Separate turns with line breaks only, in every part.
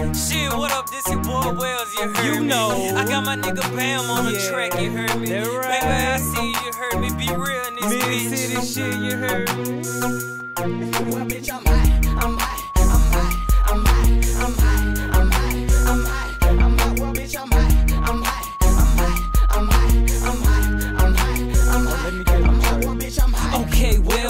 Shit, what up? This your boy Wellz, you heard
you know.
I got my nigga Bam on the
yeah.
track, you heard me.
Right.
Baby, I see you, you heard me. Be real in this bitch.
City shit, you heard me.
well, bitch, I'm high, I'm high.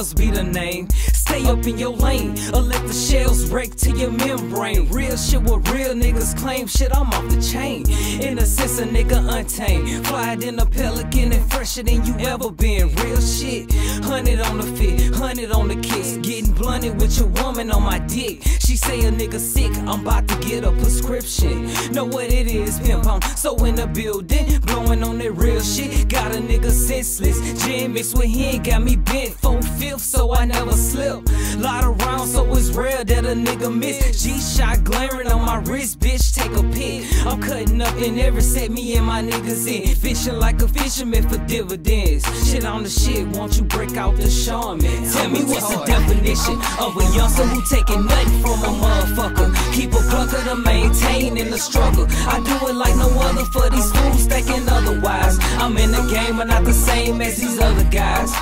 Wellz be the name. Stay up in your lane, or let the shells break to your membrane. Real shit, what real niggas claim. Shit, I'm off the chain. In a sense, a nigga untamed. Flyed in a pelican and fresher than you ever been. Real shit, hundred on the fit, hundred on the kicks. Getting blunted with your woman on my dick. She say a nigga sick, I'm about to get a prescription. Know what it is, pimp. I'm so in the building, blowing on that real shit. Got a nigga senseless. Gin mixed with hen got me bent four fifths, so I never slip. Lot of rounds, so it's rare that a nigga miss. G-Shock glaring on my wrist, bitch. Take a pic. I'm cutting up in every set, me and my niggas in. Fishing like a fisherman for dividends. Shit on the shit, won't you break out the shaman? Tell me what's the definition of a youngster who taking nothing from a motherfucker. Keep a plucker to maintain in the struggle. I do it like no other for these fools thinking otherwise. I'm in the game, but not the same as these other guys.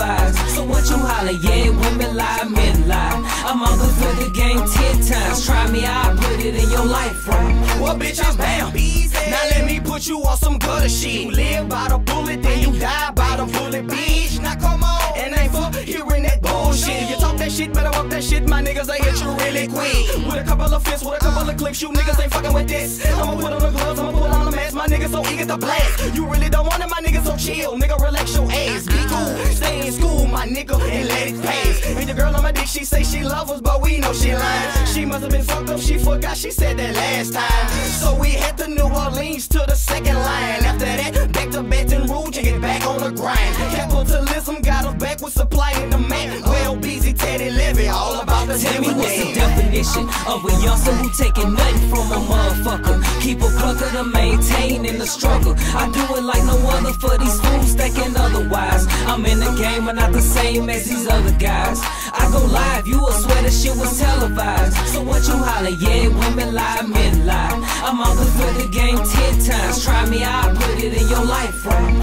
Televised. So what you holler? Yeah, women lie, men lie. I'm on the for the game ten times. Try me, I'll put it in your life, right?
Well, bitch, I'm Bam. Now let me put you on some gutter shit. You live by the bullet, then you die by the bullet, bitch. Now come on, and ain't for hearing that bullshit. You talk that shit, better walk that shit. My niggas, they hit you really quick. With a couple of fists, with a couple of clips, you niggas ain't fucking with this. I'ma put niggas so eager to blast. You really don't want it, my niggas so chill. Nigga, relax your ass. Be cool, stay in school, my nigga, and let it pass. And the girl on my dick, she say she love us, but we know she lying. She must have been fucked up, she forgot she said that last time. So we had to New
definition of a youngster who taking nothing from a motherfucker. Keep a plucker to maintain in the struggle. I do it like no other for these fools thinking otherwise. I'm in the game, but not the same as these other guys. I go live, you will swear that shit was televised. So what you holler? Yeah, women lie, men lie. I'm on the the game ten times. Try me, I'll put it in your life, right?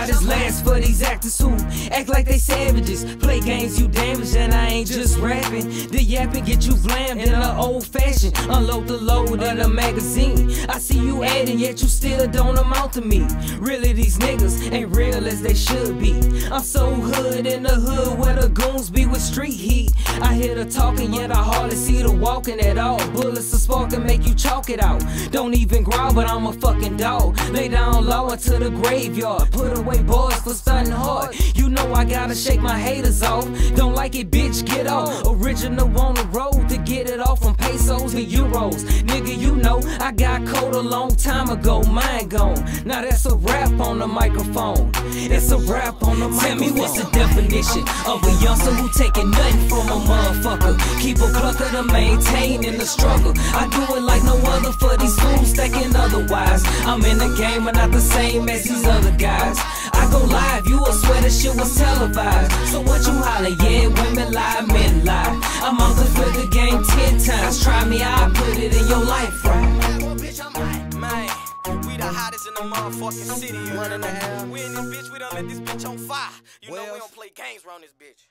Now this last for these actors who act like they savages. Play games you damage, and I ain't just rapping. The yapping get you blammed in the old fashioned. Unload the load of the magazine. I see you adding, yet you still don't amount to me. Really, these niggas ain't real as they should be. I'm so hood in the hood where the goons be with street heat. I hear the talking, yet I hardly see the walking at all. Bullets of spark and make you chalk it out. Don't even growl, but I'm a fucking dog. Lay down low into the graveyard. Put away boys for stunning hard. You know I gotta shake my haters off. Don't like it, bitch, get off. Original on the road to get it off from pesos to euros. Nigga, you know I got cold a long time ago. Mine gone. Now that's a rap on the microphone. It's a rap on the microphone. Tell me what's the definition of a youngster who taking nothing from a motherfucker. Keep a clucker to maintain in the struggle. I do it like no other for these fools thinking otherwise. I'm in the game, but not the same as these other guys. Go live, you will swear that shit was televised. So what you holler? Yeah, women lie, men lie. I'm on the the game ten times. Try me, I'll put it in your life, right?
Well, bitch, I'm high.
Man, we the hottest in the motherfucking city.
One and a half.
We in this bitch, we done let this bitch on fire. You know
Well-
we don't play games around this bitch.